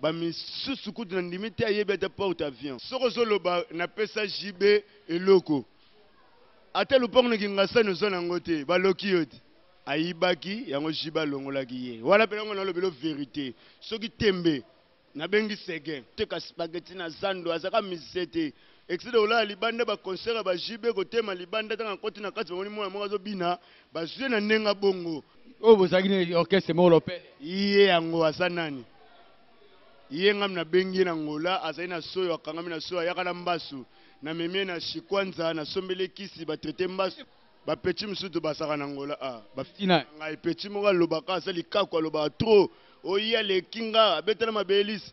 Ba misusu kutu na ndimi te ayebi ata porte avion. Soki ozo loba na pesa JB eloko ata lupangu na kingasani oza na ngo te ba loki yo te ayibaki yango JB alongolaki ye wana pena ngo na lobi lo verite soki tembe na bengi seguin. Teka spaghetti na zando aza ka musicien te except olala libanda ba concert ya ba JB kotema libanda tango akoti na kati bamoni mwana moko azo bina Ba jouer na ndenga bongo. Oyo bozalaki na orchestre moko lopele. Ye yango aza nani? Ye ngam na bengi ye na Angola azali na soyo akangami na soyo ayaka na mbasu na memi ye na shikwanza na sombeli ye kisi ba traite mbasu ba petit mosusu tobasaka na Angola ah ba ngai petit moko alobaka aza likaku alobaka trop oyo ye aleki nga abeta na mabelis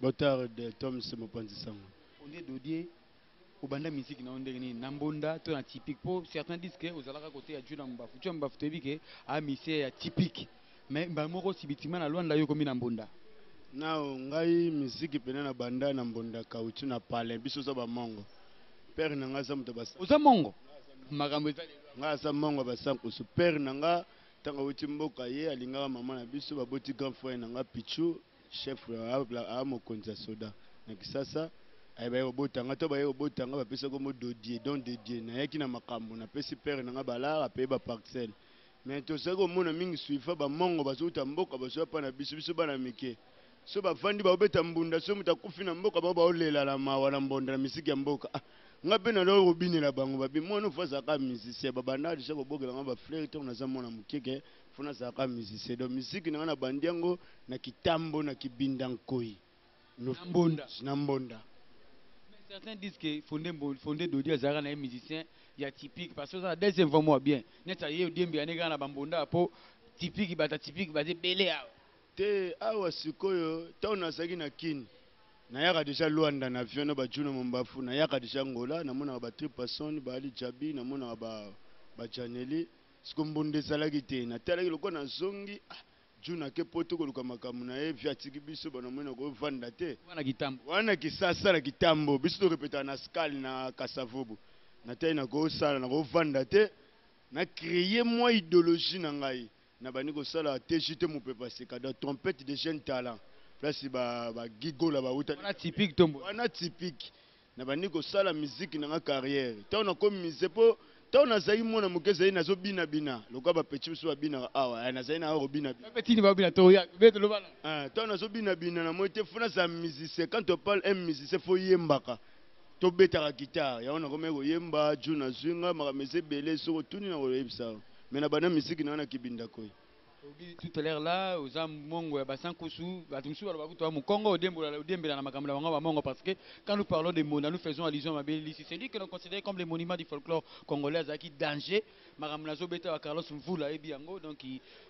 Bo tarde Toms mopanzi sango. Ondire Dodie obanda miziki na yo ndenge nini na mbonda to na typique po certains disent que ozalaka kote ya Djuna Mbafu Djuna Mbafu toyebi ke a musicien ya typique mais mbala moko sibitima na Luanda yo okomi na mbonda Nao ngai miziki pena na banda na mbonda caoutchouc na palin biso oza ba mongo père na nga aza moto ba oza mongo makambo eza lelo nga aza mongo ba sankusu père na nga tango awuti mboka ye alingaka mama na biso baboti grand frère na nga pichou Chef aa mokonzi ya soda na kisasa aye baye kobota nga to baye kobota nga bapesa kombo dodie don de Dieu nayaki na makambu na pesi pere na nga balar apeye ba parcelle mais tozali komona mingi suifa ba mongo bazouta mboka bazoya pa na biso biso bana mike so bavandi baobeta mbunda so moto akufi na mboka bao baolela na mawa na mbonda na miziki ya mboka ah nga pe naloko kobinela bango babi mwana ofa azalaka musicien babandaka deja kobokela nga ba fleri tango naza mwana moke ke Faut nazalaka musicien donc musique na nga na bandi yango na kitambo na kibinda nkoyi no mbonda na mbonda. Mais certains disent que fonde mbo fonde dodi azalaka na ye musicien ya typique parce que oza na deuxième voix mua bien neti ya ye odiembi ane kaka na ba mbonda po typique bata typique baza ebele awa. Te awa sikoyo tango nazalaki na kin na yaka dejà luanda na avion na ba djuna mombafu na yaka dejà angola na monaka ba tripason ba ali djabi na monaka ba ba djaneli Sikoyo mbonda ezalaki te natalaki lokola nazongi ah Djuna ake poto koluka makambo na ye via atiki biso ba namoni nakoki vanda te Wana kitambo. wana na kisasala kitambo biso tokepetaka na scale na kasavubu natali nakosala nakovanda te na creer mwa idologie na ngai nabandi kosala tgt mupepa seka dans trompette de jeune talent place ba ba gigola bawuta Wana typique to mbonda. wana typique Na bandi ko sala musique na nga carrière tango na komi musicien po tango na zalaki mwana moke ezali nazo bina bina lokola ba petits misusu ba binaka awa eh nazali na nga ko bina bina Petit ba bina to ya bete loba na. Eh tango nazo bina bina na moni te faut na zala musicien quand on parle un musicien faut oyembaka to betaka guitare yango na komaki ko yemba Djuna azui nga makambo eza ebele soki otuni na ko yebisa yo mais na banda musique na nga na kibinda koy. Olobi tout à l'heure là oza mongo ya ba sans kusu batu mususu baloba kutu oza mukongo odembola odembela na makambo na bango ba mongo parce que quand nous parlons de monda nous faisons allusion à mabele lisi celui que l'on considere comme le monument du folklore congolais azalaki danger makambo nazo beta ba Carlos Mvula ayebi yango donc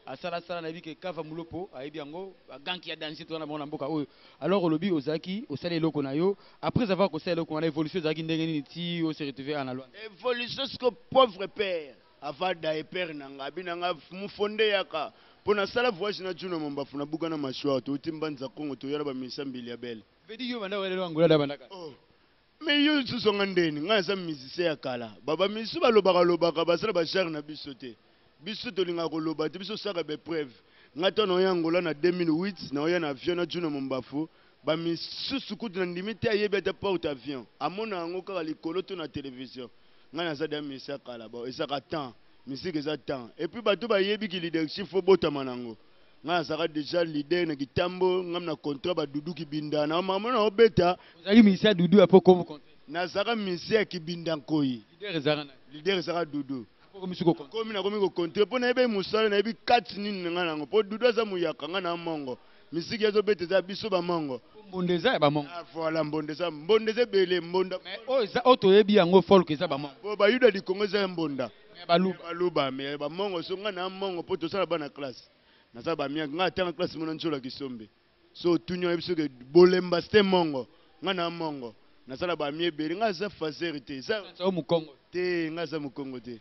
asala sala nayebi que Kava Mulopo ayebi yango ba ganki ya danger toza na bango na mboka oyo alors olobi ozalaki osali eloko na yo après avoir kosala eloko wana evolution ezalaki ndenge nini ti o se retrouver awa na Luanda Evolution sikoyo pauvre père Ava diaper na nga abi na nga mufonde yaka po na sala voyage na djuna mombafu na buka na machouar to wuti mbanza kongo to yala ba misa mbili ya belle. Vedi yo obanda werra angola nde abanda kala. Oh mais yo lisusu anga ndeni nga naza musicien ya kala ba ba musicien ba lobaka lobaka baza na ba genre na biso te biso to lingaka ko loba te biso saka ba epreuve nga tango na oya angola na 2008 na oya na avion na djuna mombafu Ba misusu kutu na ndimi te ayebi ata porte avion amona yango kaka likolo to na television ngai naza deja musicien ya kala bon ezaka temps musique eza temps et puis bato ba yebi ki leadership faut obotama na ngo ngai nazaka deja leader na kitambo ngam na contra ba doudou kibinda na ma mona o beta Ozalaki musicien ya doudou ya po ko contra nazaka musicien ya kibinda nkoyi leader ezalaka na leader ezaka doudou po ko misuko contra komi na komi ko contra po na yebi musala na yebi catch nini na ngai na ngo po doudou aza muyaka ngai na mongo Misiki ezo beta eza biso ba mongo. Mbonda eza ya ba mongo. Ah voilà mbonda eza mbonda eza bele mbonda. Mais o oh, eza o oh, to yebi yango folk eza ba mongo. Bo ba yuda di Congo eza ya mbonda. Mais ba luba. Ba luba mais ba mongo so nga na mongo poto sala bana classe. Naza ba mia nga tanga classe mona nchola kisombe. So tunyo yebiso ke bolemba ste mongo. Nga na mongo. Nasala ba mia ebele nga za fazer te. Za. Sa o mukongo. Te nga za mukongo te.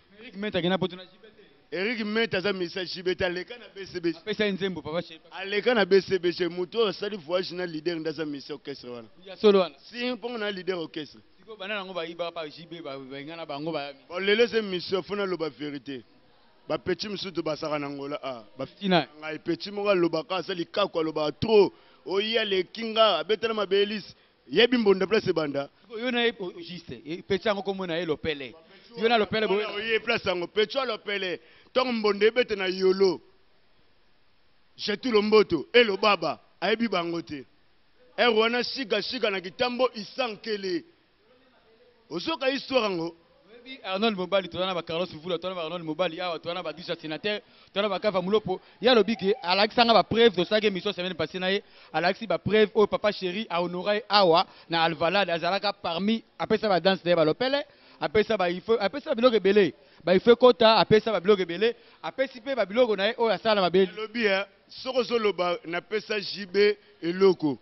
Eric meta akenda poto na JB te. Eric meta aza musicien ya JB te aleka na BCBG. Apesa ye nzembo papa chez. Aleka na BCBG mutu oyo asali voyage na leader nde aza musicien orchestre wana. Ya solo wana. Si mpo na leader orchestre. Sikoyo bana nango bayiba pa JB ba bengana bango ba. Bon lelo eza emission faut naloba verite. Ba petit mususu tobasaka na Angola ah. Ba Petit na. ngai petit moko alobaka aza likaku alobaka trop. Oye aleki nga abetela mabe Elise. Yebi mbonda place ebanda. Yo na juste pecha ngo kombo na ye lopele. Yo na lopele boye. Oye place ngo pecha lopele. Tongo mbonda ebete na yolo. Jetu lomboto elo baba ayebi bango te. Er wana shika shika na kitambo isankele. ozoka histoire yango oyebi arnold mobali toza na ba carlos mvula toza na ba arnold mobali awa toza na ba disa sénateur toza na ba kava mulopo ye alobi ke alakisa nga ba preuve tosalaki émission semaine passée na ye alakisi ba preuve oyo papa chéri ahonora ye awa na alvalade azalaka parmi apesa ba danse na ye balopele apesa ba ifo apesa biloko ebele ba ifo ekota apesa ba biloko ebele apesi mpe ba biloko na ye oyo asala na mabeli alobi ya soko ozoloba napesa jb eloko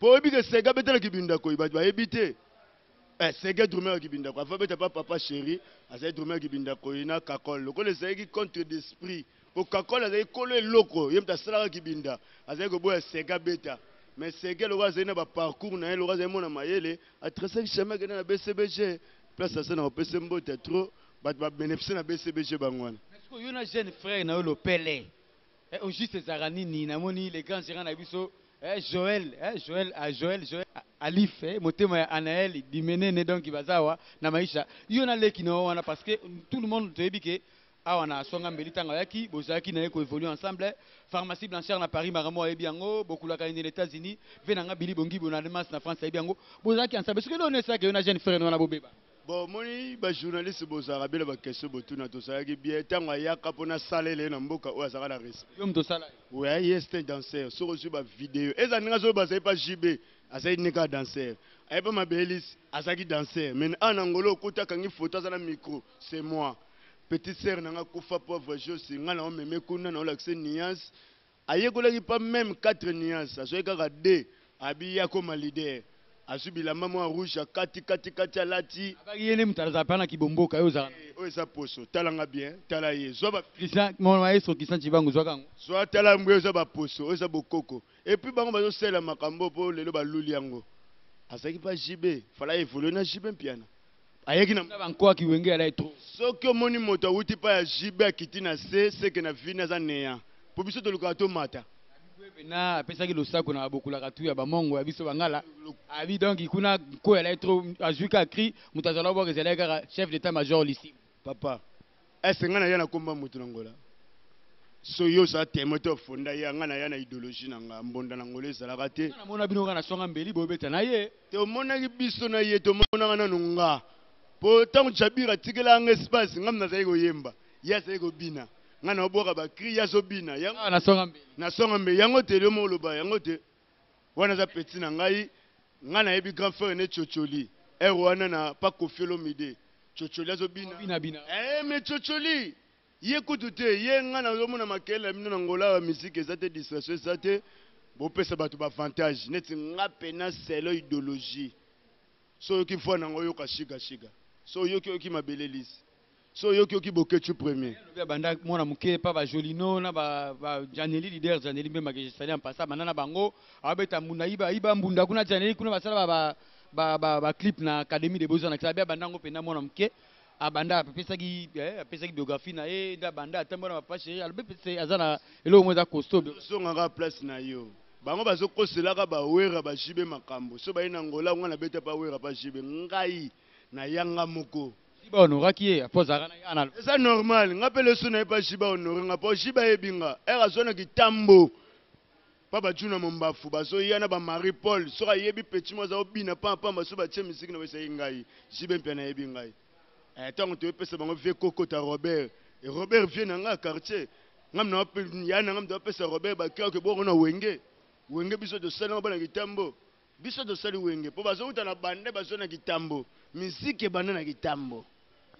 Po oyebi ke Sega abetela Kibindako ye batu bayebi te eh Sega drumeur ya Kibindako avant abeta pa Papa Cheri azali drumeur ya Kibindako ye na Kakol lokola ezalaki contre d'esprit po Kakol azali kolo eloko ye mutu asalaka Kibinda azali koboya Sega abeta mais Sega lokola azali na ba parcours na ye lokola azali muana mayele a tracaki chemin akenda na BCBG place aza na opesi mbote trop batu ba beneficie na BCBG bango wana. Mais sikoyo yo na jeune frère na yo Lopele eh au juste ezalaka nini? Namoni le grand gerant na biso Eh Joël, eh Joël, ah Joël, Joël, ah, Alif, eh, motema ya Anaël, Dimenene, donc bazawa na maisha. Yo na leki na wana parce que tout le monde toyebi que awa na songa mbeli tanga yaki bozalaki na ye ko évoluer ensemble. eh. Pharmacie Blanchard na Paris makambo ayebi yango, bokulaka ende na États-Unis, ve na nga Billy Bongibo na Almas na France ayebi yango. Bozalaki ensemble. Soki leo nesaki yo na jeune frère na wana bobeba. Bo moni ba journaliste bozalaka bino ba question botuna tozalaki bien tango ayaka po na salela ye na mboka oyo azalaka na respect. Yo mutu osala ye? Oui ye c'est un danseur soki ozui ba video ezala ndenge azo loba azali pa JB azalaki nde kaka danseur aye pa mabeelis azalaki danseur mais awa na Angola okuti akangi photo aza na micro c'est moi petite sœur na nga akufa pauvre Jossy nga nao meme kuna nao lakise nuance Ayekolaki pas meme quatre nuances azwaki kaka deux abi ye akoma leader azwi bilamba mua rouge akati kati kati alati. Abaki ye nde mutu azala pa na kibomboka yo ozala na. Oyo eza poso tala nga bien tala ye zwa ba. Christian mon maestro Christian tshibangu zwaka yango. Zwa tala yango eza ba poso oyo eza bokoko et puis bango bazo salela makambo oyo po lelo ba luli yango azalaki pas JB fallait a evoluer na JB mpiana. ayaki na ba nkoa kiwenge alai trop soki omoni moto awuti pa ya JB akiti na se seke na vini aza neant po biso tolukaka to mata. Abi na apesaki losako na abokulaka tu ya ba mongo ya biso ba ngala abi donc kuna nkoy alai trop azui kaka cri moto azala obwaka ezalaki kaka chef d'etat major lisima. Papa, est ce nga naya na kombo ya mutu na Angola? Soki yo oza temoin te ofonda ye, nga naya na ideologie na nga, mbonda na Angola ezalaka te. Nga namona bino kaka na songa mbeli boye beta na ye. Te omonaki biso na ye, tomonaka nanu nga. Po tangu Jabir atikelaka nga espace, nga nazalaki koyemba, ye azalaki kobina. Nga nao bwaka ba cris, ye azo bina. Yango te, na songa mbeli. Yango te, yo moko oloba yango te. Wana aza petit na ngai, ngai na yebi grand frère ne Chocholi heure wana na pa Koffi Olomide Chocholi azo bina eeh mais Chocholi ye kutu te ye ngai nazo mona makelele na bino na Angola awa musique eza te distraction eza te bo pesa batu ba avantage neti ngai pena selon idologie so oyoki voix na ngai oyoka shiga shiga so oyoki oyoki mabele lisi So yoki yoki boketshu premier. Lobi abanda mwana muke epa ba jolino na ba ba janeli leader janeli mbemba que je salue en passant abanda na bango abeta mbunda ayiba ayiba mbunda kuna janeli kuna basala ba ba ba ba, ba clip na academie de bozana kisabi abanda yango penda mwana muke abanda apesaki eh, apesaki biographie na ye nda abanda atambona ba page chérie alobi pese aza na eloko moko eza costaud bio- zonga kaka place na yo bango bazokoselaka bawera ba jb makambo so baye na ngola ngai nabeta pa wera pa jb ngai na yanga moko Shiba honoraki ye po azalaka na ye wana na. Eza normal nga pe lesu naye pa shiba honore nga po shiba ayebi nga heure azo na kitambo pa ba djuna mombafu bazo ya na ba marie paul soki ayebi petit moko aza obina pam pam basusu batie musique na bosaki ngai JB mpiana ayebi ngai eh tango toye pesa bango vieux koko ta Robert et Robert vieux na nga quartier nga mna ya na nga mda pesa Robert ba cœur que boko na wenge wenge biso tosala ngo bana kitambo Biso tosali wenge po bazo wuta na banda bazo na kitambo musique ebanda na kitambo.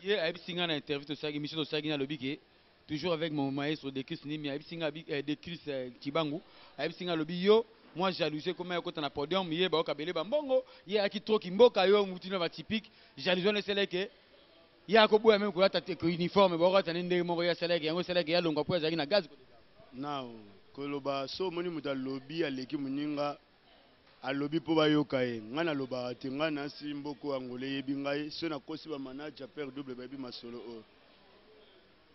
Ye ayebisi nga na interview tosalaki emission tosalaki na alobi ke toujours avec mon maestro Decris Nimia ayebisi nga abi eh Decris eh Tshibangu ayebisi nga alobi yo mwa jalousie ekoma yo kota na podium ye bayoka bele ba mbongo ye ayaki trop kimboka yo mutu na ba typique jalousie wana esala ye ke ye ako boya meme kolata te ke uniforme bayoka kolata nde ndenge moko ye asala ye ke yango esala ye ke ye alongwa po azalaki na gaz koleka. Nao koloba soki omoni mutu alobi aleki muninga Alobi po ba yoka ye. Ngai na lobaka te ngai nasi mboko angolais eyebi ngai soki na kosi ba manager pere double bayebi masolo oyo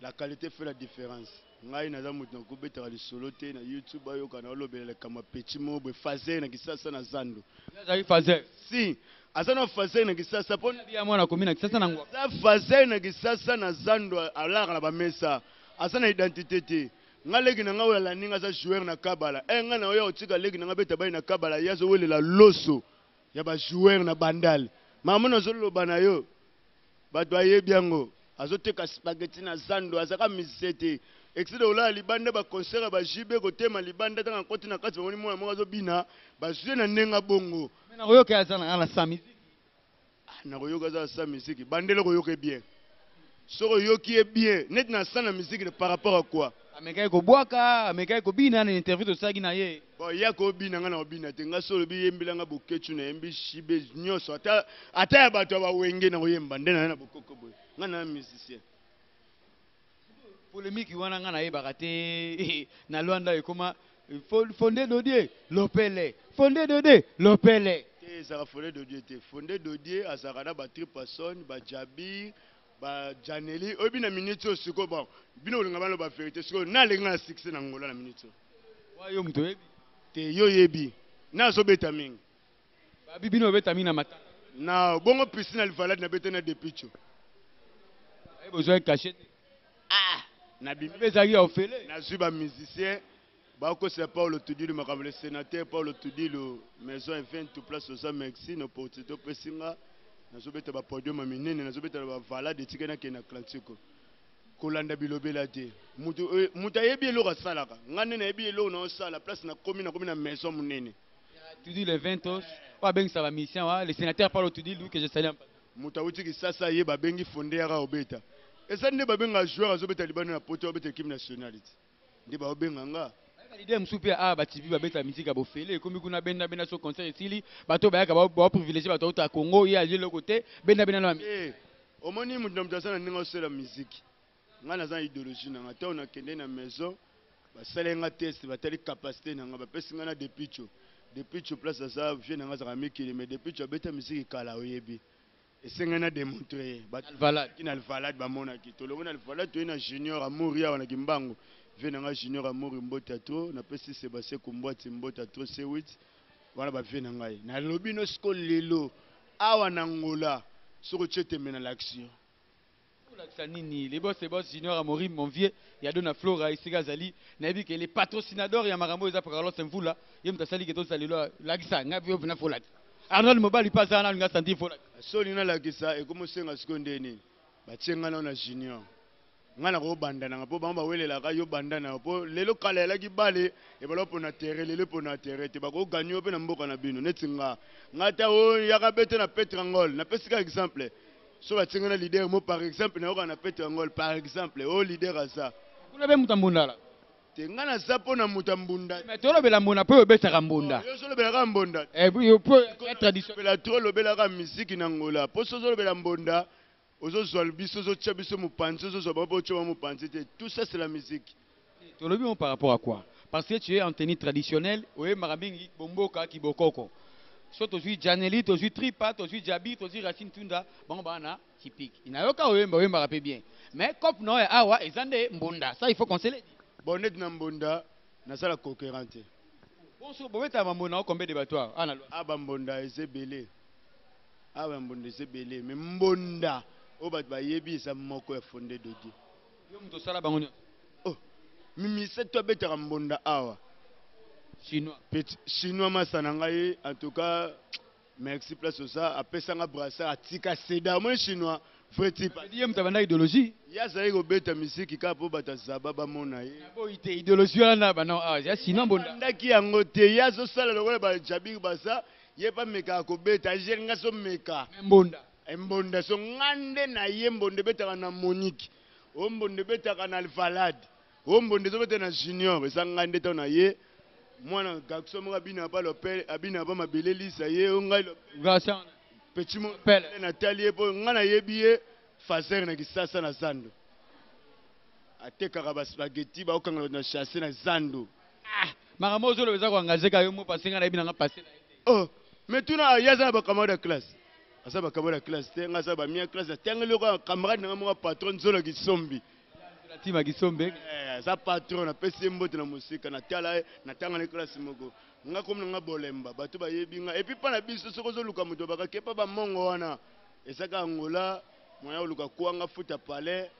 la qualite fait la difference ngai naza mutu na ko betaka lisolo te na youtube ba yoka na olobela likambo ya petit moko boye fazer na kisasa na zando Yo ozali fazer? si aza na fazer na kisasa po Abi ya mwana akomi na kisasa na ngwa. aza fazer na kisasa na zando alalaka na ba mesa aza na identite te Nga leki na nga oyo alandi nga aza joueur na kabala eh nga naoya kotika leki na nga abeta balle na kabala ye azo welela loso ya ba joueur na bandal mamu nazo loba na yo batu bayebi yango azo teka spaghetti na zando azaka musicien te excès de kolala libanda ba concert ya ba JB kotema libanda tanga akoti na kati bamoni mwana moko azo bina ba zui ye na ndenga bongo. Mais nakoyoka ye aza na nga na sa musique. Ah, nakoyoka aza sa miziki bandele okoyoka ye bien soki oyoki ye bien neti na sa na miziki par rapport à quoi amekaki kobwaka amekaki kobina na interview tosalaki na ye bon ya kobina ngai nakobina te ngai so olobi yembela ngai bokecu na yembi shibe nyonso ata ata ya bato ya bawenge nakoyemba nde naye na bokoko boye ngai na musicien Polemique wana nga nayebaka te na Luanda ekoma Fonde Dodie Lopele Fonde Dodie Lopele te ezaka Fonde Dodie te Fonde Dodie azaka na ba Tripason ba Jabir ba Janeli oyebi na minute oyo siko bon bino olinga balo ba verite siko na alengi na succès na Angola na minute oyo wa yo moto oyebi te yo oyebi na azobeta mingi Ba bibino babetami na matanga. Na bongo piscine alvalade na bete na depicho. Baye bozwaki cachet te. Ah! Na bimi. Mpe ezalaki ya ofele. Nazwi ba musiciens. Bakosela Paulo Tudilu makambo le senateur Paulo Tudilu maison eventu place oza merci na opportunité opesi nga nazobeta ba podium ya minene nazobeta na ba valade etikali nakende na Atlantico kolanda bilobela te mutu, eh, mutu ayebi eloko asalaka nga nde nayebi eloko naosala place nakomi nakomi na maison monene Tudi le Ventos, oyo abengisa ba musiciens wa, le sénateur Paulo Tudi, lui que je salue. Moto awuti Kisasa ye babengi Fonde yaka obeta. Eza nde babenga joueur azobeta libanda na poto abeta equipe nationale ti. Nde baobenga nga. Ba leader mosusu mpe ya awa ba TV babeta musique ya bofele ekomi kuna benda benda soki concert esili bato oyo bayaka bao bao privilegie bato awuta Congo ye alie eloko te benda benda na ba musiciens. Te, omoni moto na moto aza na ndenge azo sala musique. Nga naza na ideologie na nga tango na kende na maison ba sali nga test ba tali capacite na nga ba pesi nga na depitsho depitsho place aza vieux na nga azalaka mikili mais depitsho abeta musique kala oyebi esengeli na demontre ye ba alvalade kin alvalade ba monaki tolongwe na alvalade toye na junior amouri awa na kimbangu vieux na nga junior amouri mbote ya trop na pesi sebastien kumbuati mbote ya trop c8 wana ba vieux na ngai na lobi no siko lelo awa na angola soki otie tembe na lakisi yo Bolakisa nini le boss le boss junior amorim mon vieux ya dona flora esika azali nayebi ke le patrocinador ya makambo eza carlos mvula ye moto asali ke tozala lelo lakisa ngai yo mpena folakisa arnold mobali mpe aza wana nga santi folakisa soni nalakisa ekomosenga sikoyo nde nini batie ngai nao na junior Nga na ko banda nanga po bango ba welela ka yo banda nayo po lelo kala elaki bale ebala opona terrain lelo epona terrain te bako gagne yo pe na mboka na bino neti nga nga ata o yaka bete na petra ngol na pesi ka exemple soki ba tie nga na leader mo par exemple na yokaka na petra ngol par exemple o leader aza kuna pe muta mbundala te nga na za pona muta mbunda te mais to lobela mbunda po yo betaka mbunda oh, yo zo lobela ka mbunda eh yo po tradition lobela trop lobela ka musique na ngola po so zo lobela mbunda Ozo zua biso ozo tia biso mopanzi ozo zua bango pe otia bango mopanzi te tout ça c'est la musique. Tolobi yango par rapport à quoi? Parce que tu es en tenue traditionnelle oyembaka mingi bomboka kibokoko soki tozui djanely tozui tripa tozui djabi tozui racine tunda bango baa na kipik nayoka oyemba oyembaka pe bien mais cop na oyo ya awa eza nde mbunda ça il faut qu'on se le dit bon neti na mbunda nasala coquerant te bonso bobetaka bambunda yango combien de batoire awa na lwanda ah bambunda eza ebele Awa ya mbonda eza ebele mais mbonda oyo bato bayebi eza moko ya Fonde de Dieu. Yo moto osala bango nionso? Oh, Mimise to abetaka mbonda awa. Chinois. Petit chinois masa na ngai en tout cas merci place oza apesa nga brassard atika seda moi chinois vrai type. Petit ye moto abanda ideologie. Ye azali kobeta miziki kaka po bato azaba bamona ye. Naboyi te ideologie wana bana awa ya chinois mbonda. Abandaki yango te ye azosala lokola ba jabir baza Ye pe amekaka kobeta Algerie nga so meka. Mais mbonda. Eh mbonda so nga nde na ye mbonda ebetaka na Monique. Oh mbonda ebetaka na Alvalade. Oh mbonda ezo beta na Junior eza nga nde to na ye. Mwana Gaxo moko abina pa lopel abina pa mabele lisa ye oh nga Gaxo. Petit mo pele na tali ye po nga na yebi ye fazer na kisasa na zando. Atekaka ba spaghetti ba okanga na chasse na zando. Ah, makambo ozo loba eza ko engage ka yo mo parce nga na yebi na nga passé na ye te. Oh, mais tuna ya za ba camarade ya classe. Aza ba camarade ya classe te, nga za ba mi ya classe na tanga loko ya camarade na nga mo patron zola ki sombi. Na tima ki sombi. Eh, za patron na pesi mbote na musika na tala ye, na tanga na classe moko. Nga komi na nga bolemba, bato ba yebi nga. Et puis pa na biso soko zo luka moto baka kepa ba mongo wana. Eza ka Angola, moyen oluka kwanga futa palais.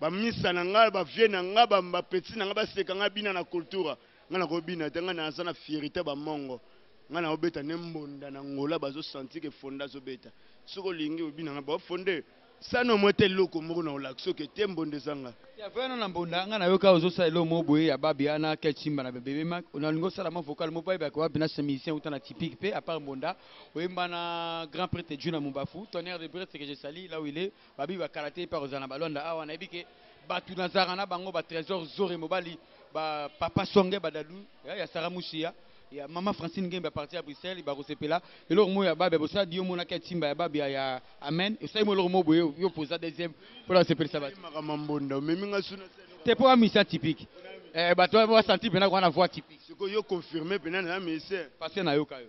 ba misa na nga ba vieux na nga ba ba petits na nga ba seka nga bina na cultura nga na ko bina te nga na za na fierite ba mongo nga na obeta ne mbonda na ngola ba zo sentir que fonda zo beta soko lingi obina nga ba fonde sano mwe te loko moko na olakso ke te mbonda eza nga ya vana na mbonda nga na yoka ozo sa elo mo boye ya babi ana ke chimba na bebe ma na lingo sala mo vocal mo bayi ba ko abina se musicien uta na typique pe à part mbonda oyemba na grand prêtre Dieu na mumbafu tonnerre de brest que je salis là où il est Babi ba kala te epa kozala na ba Luanda awa na yebi ke batu na zalaka na bango ba tresor zore mobali ba papa songe ba dadou ya Sarah mushiya ya maman Francine ngembe a partir ya Bruxelles ba kosepela eloko mo ya babia bosadi yo monaki ya timba ya babia ya amen osali mo eloko mo boye yo poza deuxième pona osepelisa batu Maka mambonda omemi nga suna te po ba musicien typique eh batu ba sentir pena ko wana voix typique siko yo confirme pena na ya musicien parce que na yoka yo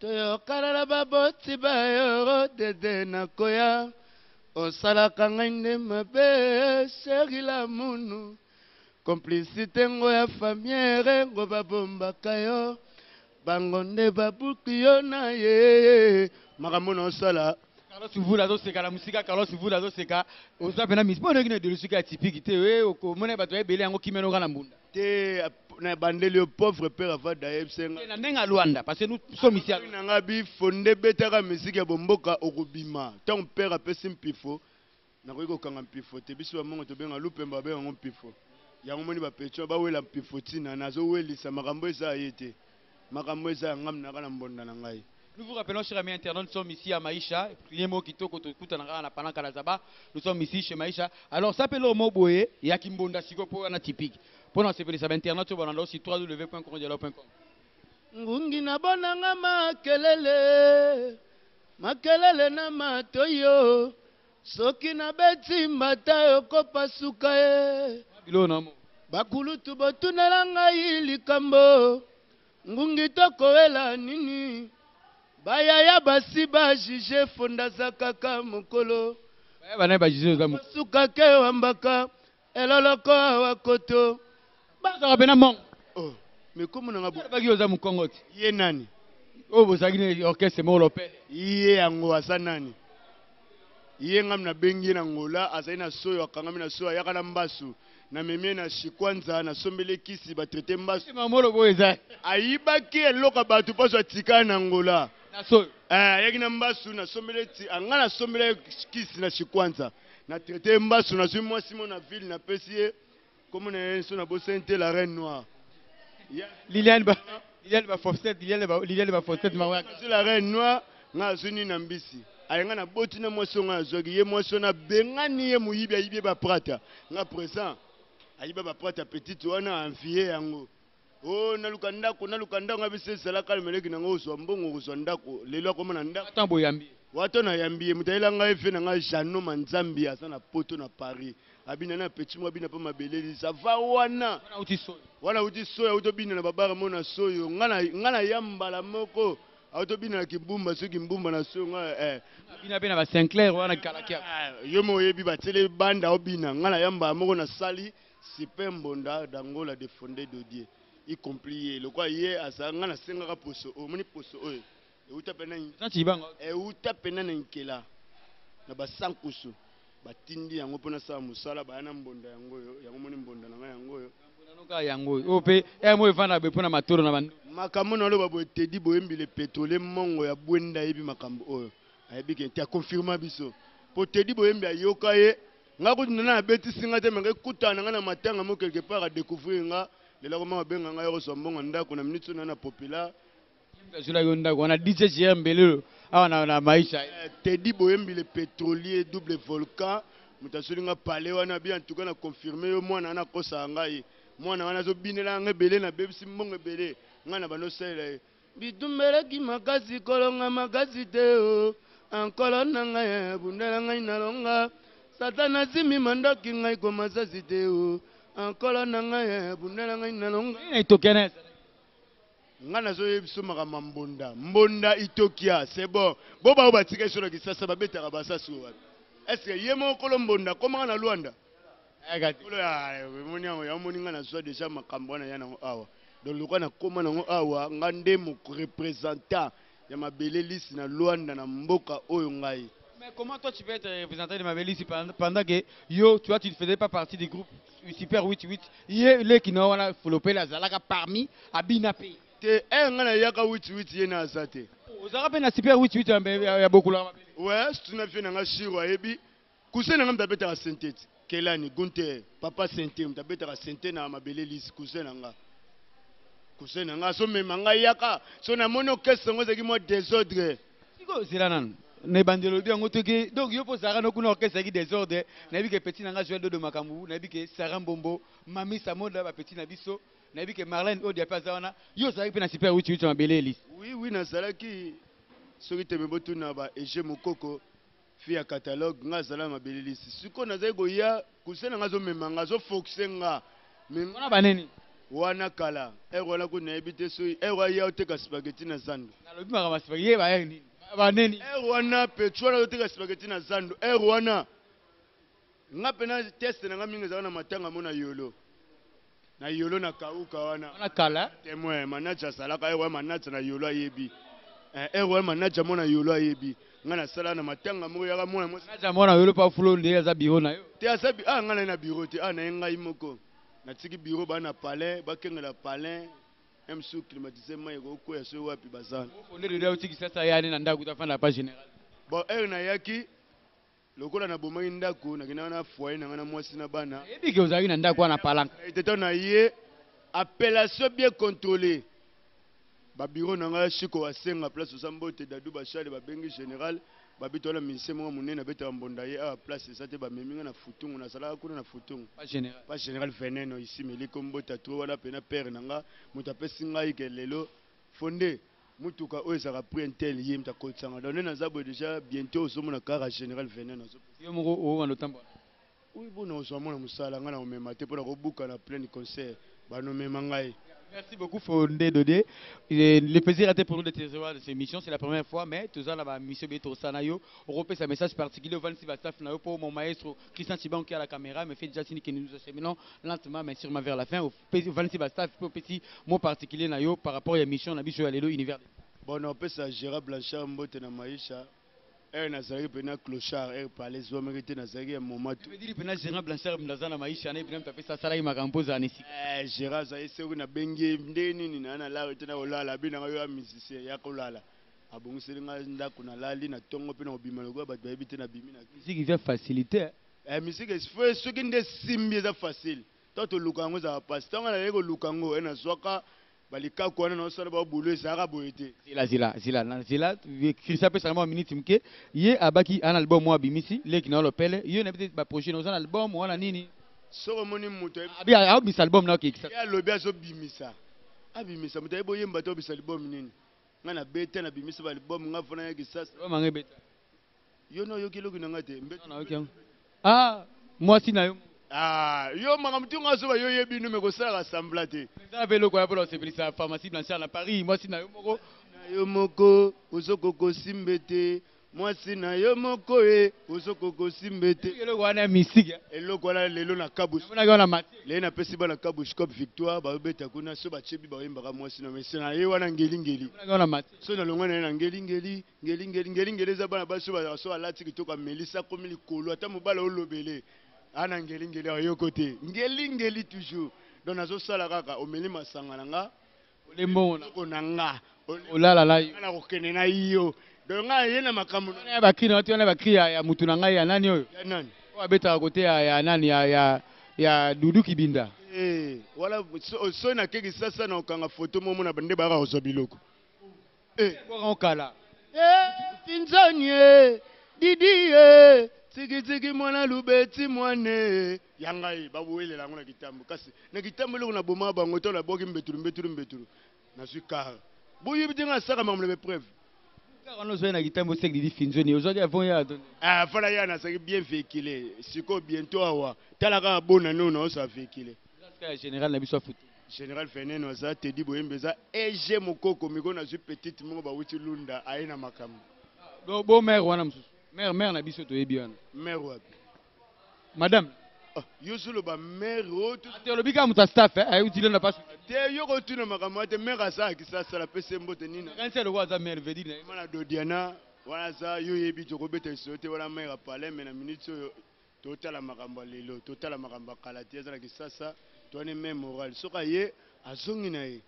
Toyokana na baboti ba yo Dede nakoya Osalaka ngai nde mabe Cheri la munu Complicite ngo ya famille Ngo babombaka yo Bango nde babuki yo na ye Makambo na osala Carlos Vula azo seka na musika Carlos Vula azo seka oza pena mis po ndoki na ideologie ya typique te we oko mona bato ya ebele yango kimeno kana mbunda te na bandeli pauvre père avada yebsenga na ndenga Luanda parce que nous sommes ici na nga bi fonde betaka musique ya bomboka okobima tant père apesi mpifo Nakoki kokanga mpifo te biso ba mongo tobenga lupemba babenga ngo mpifo yango omoni ba petion bawela mpifo ti nani azowelisa makambo eza ya ye te makambo eza ya ngam naka na mbonda na ngai. Nous vous rappelons chers amis internautes nous sommes ici à Maisha lieu moko kitoko tokutana kaka na pendant Kalazaba nous sommes ici chez Maisha alors sape eloko moko boye ya kimbonda sikoyo mpo wana typique mpo na kosepelisa ba internautes oyo balanda osi www.congodialogue.com ngungi na bona nga makelele makelele na matoyo Soki na beti mbata oko pasuka ye. Bakulutu botunela ngai likambo ngungi tokoela nini ba yaya basi ba juge fondazakaka mokolo basuka ke wambaka. Eloloko awa koto. Bazala pena mongo. Oh, mais comme nanga bo. Bagi oza mukongo ti. Ye nani? Oh, bozaki na orchestre moko lopele. Ye yango aza nani? Ye ngam na bengi na ngola azali na soyo akangami na soyo ayaka na mbasu na memie na shikwanza na sombele kisi ba traite mbasu. Mamolo boye eza. Ayibaki eloko ya bato mpo azwa tika na ngola. Na soyo. Eh, ayaki na mbasu na sombele ti anga na sombele kisi na shikwanza. na traite ye mbasu nazwi mwasi mo na ville napesi ye nkombo na ye nso nabosani te la reine noire liliane ba liliane ba fostet liliane ba liliane ba fostet mawa azwi la reine noire nga azwi nini na mbisi aye nga naboti na mwasi oyo nga nazwaki ye mwasi wana abengani ye moyibi ayibi ye baprata nga présent ayiba baprata petite wana anviye yango Oh naluka ndako naluka ndako nga bisi esala kala meleki na ngo ozwa mbongo okozwa ndako lelo akoma na ndako wata boyambi wata na yambi ye mutayela nga efe na nga Jeannot Manzambi aza na poto na Paris abina na petit mwa bina pa mabeleli ça va wana wana uti soyo wana uti soyo auto bina na babara mona soyo nga na nga na ya mbala moko auto bina na kibumba soki mbumba na soyo nga eh bina pe na ba Sinclair wana kalakia ah, yo mo yebi batele banda obina nga na ya mbala moko na sali Super mbonda d'angola de fonde de Dieu y compris ye lokola ye aza nga nasengaka poso oyo omoni poso oyo ewuta pena Eza tshibanga oyo. ewuta pena na nkela na ba sankusu batindi yango po nasala mosala baya na mbonda yango oyo yango omoni mbonda na nga yango oyo. Ba mbonda no kaka yango oyo oyo pe heure moko evandaka boye pona matolo na ba ndule. Makambo na loba boye Teddy boyembi le petrolier mongo ya bwende ayebi makambo oyo ayebi ke te a confirma biso po Teddy boyembi ayoka ye. Nga kutu nana abetisi nga te mais ke kutana na nga na matanga moko quelque part a decouvrir nga lelo akoma ko benga nga yako zua mbongo ya ndaku na minute oyo nana na populaire. James azuelaki yo ndaku wana DJ JR Mbelelo awa na na Maisha. Eh, Teddy Boyembi le petrolier double volcan moto azueli nga palais wana bien en tout cas na confirmer yo mwana wana akosaka ngai mwana wana azo binelaka nga ebele na bebisi mbongo ebele nga na bando salela ye Bitumbelaki makasi kolonga makasi te oh Ah nkolo na ngai eh, bundela ngai na longa Satana zimi mandoki ngai ko masasi te oh Ah nkolo na ngai eh, bundela ngai na longa Ngai na etokia na nga nazoyebiso makambo ya mbonda mbonda itokia c'est bon bo bao batika biso na kisasa babetaka basasi wapi estce ye moko kolo mbonda akomaka na lwanda Kolo ya omoni yango ya omoni nga nazwa deja makambo wana ya nango awa donc lokola nakoma nango awa nga nde representant ya mabele lisi na Luanda na mboka oyo ngai Mais comment toi tu peux être représentant de Mabelisi pendant que yo tu vois tu ne faisais pas partie du groupe Super 88 ye leki na wana Fulopele azalaka parmi abina pe te eh nga na yaka 88 ye na aza te ozalaka pe na Super 88 ya bokula Mabelisi ouais situna vie na nga Shiro ayebi Cousin na nga mutu abetaka synthet Kelani Gunther papa synthet mutu abetaka synthet na mabele lise cousin na nga cousin na nga azo mema nga yaka so na moni orchestre ngo ezalaki mwa desordre Siko zela nanu na ebandeli olobi yango te ke donc yo po ozalaka no kuna orchestre ezalaki desordre nayebi ke petit na nga Joël Dodo Makambu nayebi ke Sarah Mbombo Mami Samoda ba petit na biso nayebi ke Marlène Odia pe aza wana yo ozalaki pe na super Witchy Witchy ya mabele lise. Oui oui nazalaki soki tembe botuna ba Eger Mukoko. Fille ya catalogue nga zala na mabelelisi sikoyo nazali koya cousin na nga azo mema nga azo foxe nga mais Wana bane nini? wana kala heure wana kutu nayebi te soki heure aya oteka spaghetti na zando Nalobi makambo ya spaghetti ye ba heure nini? Ba- Bane nini? heure wana pecho wana azoteka spaghetti na zando heure wana Nga pena teste na nga mingi ezalaka na matanga mona yolo na yolo na kauka wana Wana kala hein? temoin manager asalaka heure wana manager na yolo ayebi eh, heure wana manager mona yolo ayebi nga nasala na matanga moko yaka mwana mwasi Manager mwana yolo pa fulo nde aza bureau na yo. te aza bi- ah nga naye na bureau te ah naye ngai moko natiki bureau baa na palin bakengela palin même sur climatiseur mai ekokweya soki wapi bazana Moko nde lelo otiki sasa ya ne na ndaku ta fanda pa general. bon heure nayaki Lokola na bomaki ndako na kendaka na foyer na nga na mwasi na bana. Na yebi ke ozalaki na ndako wana palanca. Na etetant na ye appellation bien controlee ba bureau na nga chez kowasenga place oza mbote dadou bashale ba bengi general babito wana musicien moko ya munene abetaka mbonda ye awa place eza te ba memi nga na futungu na zalaka kuna na futungu pa general veneno ici miliko mbote ya trop wana pena pere na nga mutu apesi ngai ke lelo faut nde Mutuka oyo ezalaka prix un tel ye mutu akotisa nga donc nde naza boye dejà bientot ozo mona car ya general venant nazo pesa Yo moko obanda otambola na yango? Oui bon na kozua mwana musala nga nako mema te po nako buka na pleine concert bano mema ngai. Merci beaucoup fonde dode le plaisir etait pour nous de te recevoir dans ce emission c'est la première fois mais toza na ba emission ebele toko sala na yo oko pesa message particulier ovandisi ba staff na yo po mon maestro Christian Tshibangu qui a la camera me fait dejà signe que nous nous acheminons lentement mais surement vers la fin Pe ovandisi ba staff pe opesi mot particulier na yo par rapport ya emission na biso ya lelo univers de star. Bon na opesa Gerard Blanchard mbote na Maisha heure na zalaki pena clochard heure palais ezuamaki te na zalaki ya Momatu. Cest veut dire pena Gerard Blanchard mutu aza na Maisha na ye pena mutu apesa asalaki makambo po ozala na esika. Eeh Gerard aza ye soki na bengi ye ndenge nini naza na lari te nako lala abi nanga yo oza musicien yaka olala abongiseli nga ndaku na lali na tongo pe nako bima lokola batu bayebi te na bimi na Musique eza facilite hein. Eeh musique soki nde esimbi eza facile. Tango toluka yango ezalaka pasi. Tango nga nazalaki koluka yango eh nazuaka ba likaku wana nazo sala ba boulot ezalaka boye te. Zela zela zela na zela Christian pesa nga mua minute muke ye abaki aza na album oyo abimisi leki na yo lopele yo nayebi te ba projet na yo oza na album wana nini? Soki omoni mutu ayebi Abi azo bimisa album nayo kekisa. Ye alobi azo bimisa abimisa mutu ayebi oyemba te obisa album nini? Nga na beta na bimisi ba album nga avandaka kisasa. Album yango ebeta? Yo no yoki eloki na ngai te. Mbeto na yoki yango. Ah, mwasi na yo. Ah, yo makambo ntingo azoba yo yebi no meko salaka sambla te. Eza pe eloko ya pona osepelisa pharmacie Blanchard na Paris, mwasi na yo moko. Na yo moko ozokoko simbete. Mwasi na yo moko e eh, ozokoko simbete. Eloko wana mystique. Eh. Eloko wana lelo na kabush. Mona wana mati. Lelo na pesi bana kabush cop victoire ba beta kuna so ba chebi ba yembaka mwasi na mesi na ye wana ngeli ngeli. Mona wana mati. So na longa na ye na ngeli ngeli. Ngeli ngeli ngeli ngeli eza bana basi oyo bazalaka soki alati kitoko ameli se akomi likolo ata mobala olobele a na ngeli ngeli awa yoko te ngeli ngeli toujours donc nazosala kaka omeli masanga na nga Olie mbongo na biloko na nga Olie olala na yo nga nakokende na yo donc nga naye na makambo na wana ya ba cri na yo te wana ya ba cri ya, ya mutu na ngai ya nani oyo ya nani oyo abetaka kote ya, ya nani ya, ya, ya dudu kibinda Eh, wana so- soki nakeki sasa na okanga foto momo na nde bayaka kozwa biloko Eh. Bongo kala. Eh, Tinzani eh, Didi eh, tiki tiki mwana lubeti mwane. Ya ngai babuelela yango na kitambo kasi na kitambo eloko na boma bango to na boki mbetulu mbetulu mbetulu. Nazwi kar. Boyi bidinga na saka mamle be preuve. Kaka no zoi na kitambo sek Didi Finzoni ozwaki avant ya to. Ah, fala ya na saki bien véhiculé. Siko bientôt awa. Tala kaka bona nono osa véhiculé. Kaka ya general na biso afuti. General Veneno aza Teddy Boyembi eza Ege Mokoko migo nazwi petite moko bawuti Lunda aye na makambo. Donc bo mère wana mosusu mère mère na biso toyebi wana. Mère wapi? Madame. Oh, yo zoloba mère oyo oh, ah, te olobi kaka moto ya staff eh, ayeuti lenda mpasi te yo kotuna makambo wana te mère asala kisasa la pese mbote nini kanisi eloko aza mère vedi na ye mwana dodiana wana aza yo oyebi tokobeta lisolo te wana mère apaleme na minute oyo To tala makambo ya lelo to tala makambo ya kala te aza na kisasa to wana mme moral soki aye azongi na ye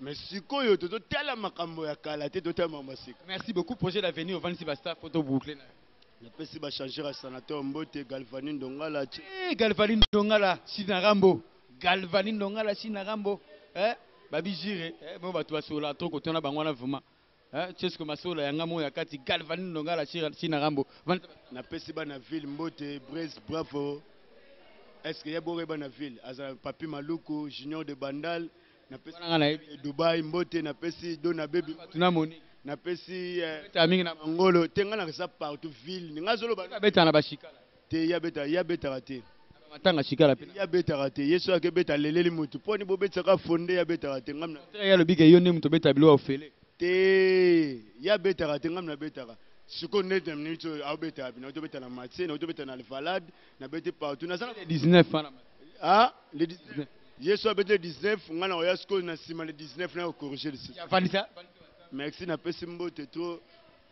mais sikoyo tozo tala makambo ya kala te to tala makambo ya sika. Merci beaucoup projet d'avenir ovandisi ba staff po to boucle nayo. Napesi ba changeur ya sanator mbote galvani ndongala tse. Eeh galvani ndongala shina rambo galvani ndongala shina rambo eh babi jire eh bo batu ba sola trop kotuna bango wana vraiment Eh, Chesco Masola ya nga moya kati Galvani Ndongala China Rambo na pesi bana ville mbote Brace bravo est-ce que yabo reba na ville azala papi maluku junior de bandal na pesi nga na yebi Dubai mbote na pesi dona baby tuna moni na pesi eh, ta mingi na ngolo tenga na sa partout ville nga zolo ba beta na bashika Te ya beta ya beta kate. Matanga shikala pe. Ya beta kate. Yesu ake beta leleli mutu. Poni bo beta ka fonde ya beta kate ngamna. Te ya lobike yo ne mutu beta bilo ofele. Te ya beta kate ngamna beta ka. Siko ne te mni to au beta abi na to beta na matse na to beta na alvalad na beta pa tu na zana 19 fana. Ah le 19. Yesu a beta 19 ngana oya siko na sima le 19 na yo corriger le site. Ya vanisa. Merci na pesimbo te trop.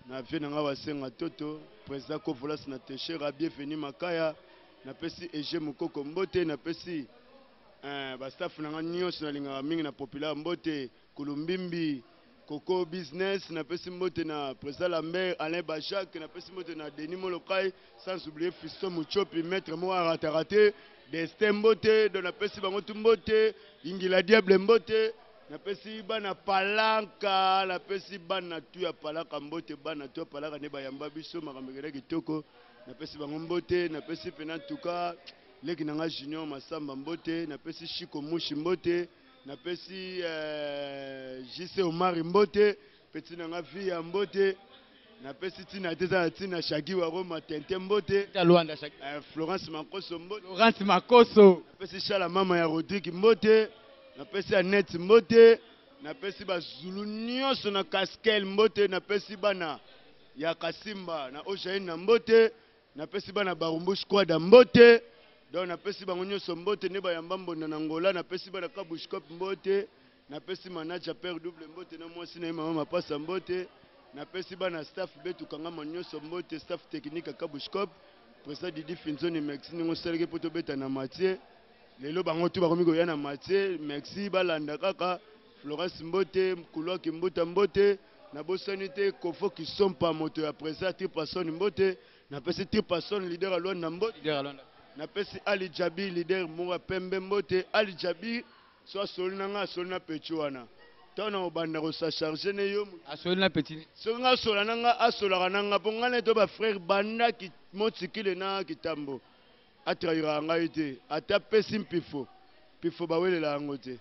Na vie na nga ba senga toto. President Kovolas na Techera, Bienvenu Makaya, na pesi Eger Mukoko mbote, na pesi eh, ba staff na nga nionso na lingaka mingi na Popular mbote, Kulumbimbi, Koko Business, na pesi mbote na President Lambert, Alain Bajak, na pesi mbote na Denis Molokai, sans oublier Fiston Mutshopi, Maitre moko a rataka te, Destin mbote, donc na pesi bango tout mbote, Ingila Diable mbote. Na pesi bana palaka na pesi bana tu ya palaka mbote bana tu ya palaka nde bayamba biso makambo ekenda kitoko na pesi bango mbote na pesi pena tuka leki na nga junior masamba mbote na pesi shiko mushi mbote na pesi eh, jise omari mbote Petit na nga Viya mbote. Na pesi tina te eza na tina Shaggy wa Roma Tintin mbote. Tintin Luanda Shaggy. Eh, Florence Makoso mbote. Florence Makoso. Na pesi Shala mama ya Rodrigue mbote. Na pesi Annette mbote. Na pesi ba Zulu nyoso na Caskel mbote. Na pesi bana ya Kasimba na Ojain na mbote. Na pesi bana Barumbu Squada mbote. Donc na pesi bango nyoso mbote ne ba yamba mbonda na Angola. Na pesi bana Kabushkop mbote. Napesi manager père double mbote na mwasi na ye maman mapasa mbote. Napesi bana staff betu kangama nyoso mbote, staff technique ya kabushcop, president didi finzoni merci ndenge osalaki po tobeta na mathieu. Lelo bango tout bakomi koya na mathieu merci balanda kaka. Florence mbote, kulua kimbuta mbote, nabosani te kofo kisompa moto ya president tripason mbote. Napesi tripason leader ya luanda mbote. Napesi ali djabi leader moko ya pembe mbote, ali djabi So asoli na nga asoli na petit wana tango na kobanda ko sa charge ne yo mutu. Asoli na petit nini? Soki nga asola na nga asolaka na nga po nga na ye to ba frère banda ki motsikile na kitambo a trahiraka ngai te ata apesi mpifo mpifo bawelela yango te.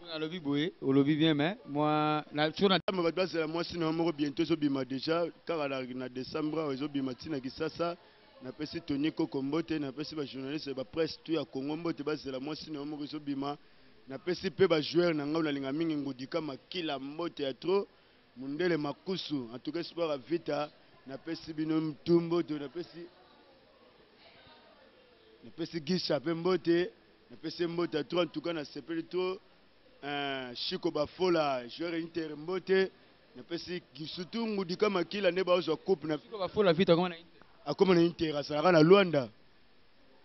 Pona alobi boye olobi bien mais moi na so na Nzambe bato bazela mwasi na yo moko bientot ezobima dejà kaka na na decembre awa ezobima ti na kisasa Napesi Tony Koko mbote, napesi ba journalistes et ba presse tout ya Congo mbote, bazela mwasi na yo moko ezo bima. Napesi pe ba joueurs na nga oyo nalinga mingi Ngudika Makila mbote ya trop, Mundele Makusu, en tout cas espoir ya Vita napesi bino tout mbote, napesi Napesi Guicha pe mbote, napesi ye mbote ya trop, en tout cas nasepeli trop. Eeh Chico Bafola, joueur ya Inter mbote. napesi surtout ngudika makila nde bazwa coupe na Siko ba fola vite akoma na Inter. akoma na inter asalaka na luanda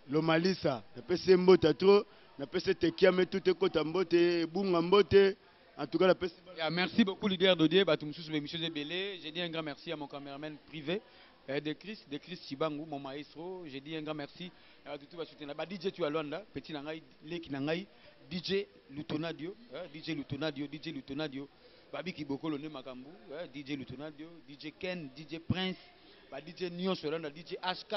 lomalisa napesi ye mbote ya trop napesi tekiame tout ekota mbote ebunga mbote en tout cas napesi Ya, merci beaucoup leader Dodie, bato mosusu ba emissions ebele. Je dis un grand merci à mon cameraman privé euh, de Chris, de Chris Chibangu, mon maestro. Je dis un grand merci à bato tout ba soutenir. Ba DJ tu à Luanda, petit na ngai, leki na ngai, DJ Lutonadio, hein, DJ Lutonadio, DJ Lutonadio. Babi kibokolo nde makambu eh, DJ Lutunadio, DJ Ken, DJ Prince, ba DJ nionso landa DJ HK,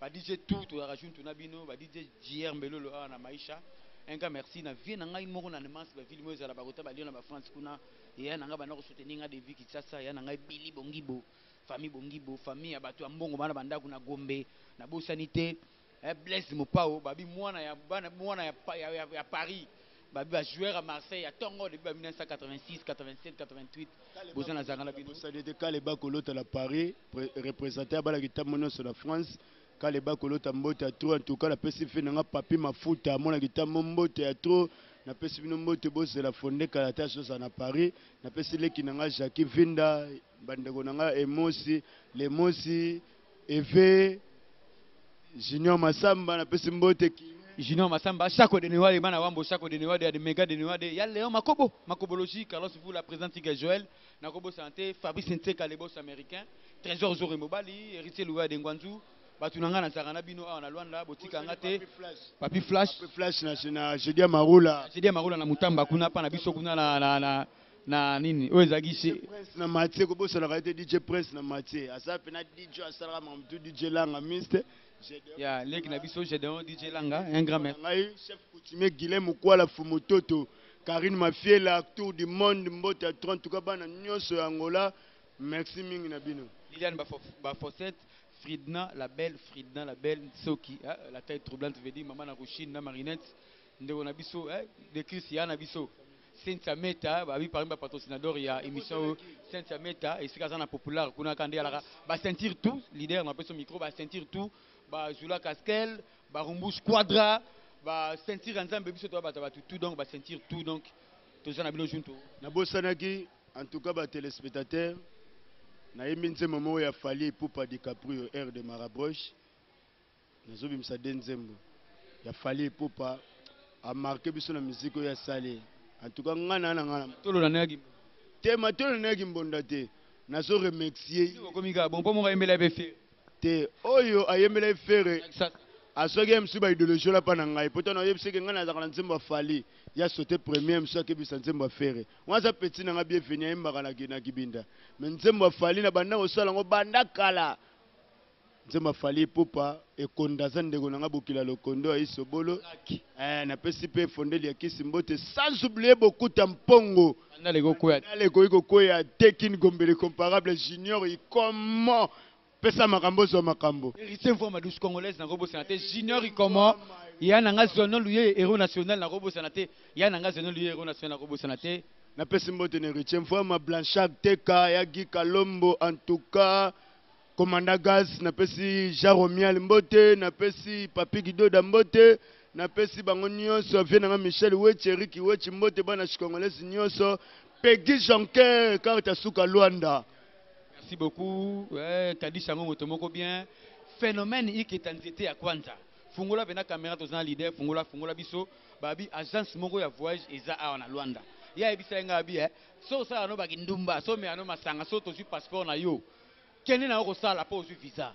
ba DJ tout toyaka juntu na bino, ba DJ JR Mbelolo awa na Maisha. Un grand merci na vie na ngai moko na Allemagne, ba ville moyo ezala ba kota ba Lyon na ba France kuna. Yaya na ngai banda ko soutenir ngai de vie Kinshasa, yaya na ngai Billy Bongibo, famille Bongibo, famille ya batu ya mbongo bana ba ndaku na Gombe, na bosani te. Eh Blaise Mopao babi mwana ya bana mwana ya, ya, ya, ya Paris babi ba joueur ya Marseille ya tongo depuis ba 1986 87 88 boza na zanga na bino bosani te kale ba kolota na Paris representant ya bana kitambo nionso na France kale ba kolota mbote ya trop en tout cas na pesi fina nga papi mafuta mwana kitambo mbote ya trop na pesi bino mbote bozela fonde kala ta sosa na Paris na pesi leki na nga Jacques Vinda bandeko na nga Emosi Lemosi Eve Junior Masamba na pesi mbote ki Junior Masamba, Shako de Newade, Mana Wambo, Shako de Newade, de Mega de Newade, ya Léon Makobo, Makobologie, Carlos Vula, Président Tiga Joël, Nakobo Santé, Fabrice Nseka, les boss américains, Trésor Zoro Mobali, Héritier Louva de Ngwanzu, batu na nga na zaka na bino awa na Luanda, botika nga te, Papi Flash, Papi Flash na na Jedia Marula, Jedia Marula na Mutamba kuna pa na biso kuna na na, na na nini oyo ezalaki se prince na matie kobosanaka ete dj prince na matie asala mpena dj asalaka makambo dj langa miste ya leki na biso gedeon dj langa un grand maître ngai chef coutumier guilin mokwala fumu toto karine mafiela tour du monde mbote ya 30 tuka bana nyonso ya angola merci mingi na bino liliane bafosete fridna la belle fridna la belle nsoki eh, la taille troublante veut dire mama na kushine na marinette ndeko na biso eh, de chris ya na biso Cynthia Meta abi parmi ba patrocinador ya emission oyo Cynthia Meta esika aza na popular kuna kaka nde alaka ba ceinture tout leader na peso micro ba ceinture tout ba Zula Caskel ba Rumbu Squadra ba ceinture ya Nzambe biso toza bato ya bato tout donc ba ceinture tout donc toza na bino junto na bosanaki en tout cas ba telespectateurs na yembi nzembo moko ya Fally Ipupa DiCaprio Air de Marabroche Nazo bimisa de nzembo ya Fally Ipupa a marque biso na musique oyo asali en tout cas nga na na nga Matolo na nayaki te matolo na nayaki mbonda te nazo remexie ye okomi ka bon po moko ayembela pe fe te oyo ayembela ye Ferre azwaki ye mosusu ba ideologie ola pa na ngai poto na oyebisi ke nga nazalaka na nzembo ya Fally ye a saute premier ye mosusu akebisa nzembo ya Ferre wana aza petit na nga Bienvenue ayembaka na kibinda mais nzembo ya Fally na banda kosala yango banda kala Nzemba Fally Ipupa ekonda aza ndeko na nga bokila lokondo ya isobolo eh, na pesi pe fondeli ya kisi mbote sans oublier bokuta mpongo Bandal eko kweya te. Bandal ekoki kokweya te kin gombe le comparable junior ikomo pesa makambo ozwa makambo Heritier mvua ma douce congolaise nako bosana te junior ikomo ya na nga zono luye hero national nako bosana te ya na nga zono luye hero national nako bosana te. Na pesi mbote na Heritier mvua ma blanchard teka ya Guy kalombo en tout cas Commanda Gas, napesi Jean Romial mbote, napesi Papi Gidoda mbote, napesi bango nyonso, vie nanga Michel Wechi, Eric Wechi mbote, bana Chikongoles nyonso, Peggy Jonker, carte ya suka Luanda. Merci beaucoup. Eh, Kadisha ngo moto moko bien. Phénomène iketa nzete ya kwanza. Fungola pena camera toza na leader fungola fungola biso babi agence moko ya voyage eza awa na Luanda. Ya ebisa nga abi eh. So sala no ba kindumba, so me ano masanga, so tozui passeport na yo. Kende na yo kosala po ozui visa.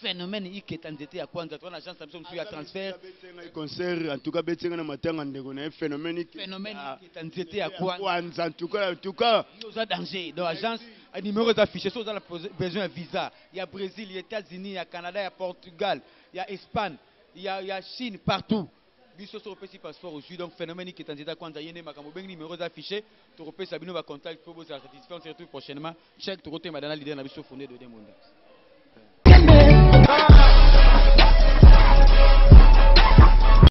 Phenomène iketa nzete ya kwanza toza na agence na biso mususu ya transfert. Abetisa ngai concert en tout cas abetisa ngai na matanga ndeko na ye phenomène iketa. Phenomène iketa nzete ya kwanza en tout cas en tout cas. Yo oza danger donc agence numero eza affiche soki oza na besoin ya visa ya Bresil ya Etats Unis ya Canada ya Portugal ya Espagne ya ya Chine partout. Biso soki opesi passeport ozui donc phenomène iketa nzeta kwanza ye nde makambo obengi numero eza affiche toko pesa bino ba contact po bozala satisfait on se retrouve prochainement check toko temba dana leader na biso funde dode mbunda.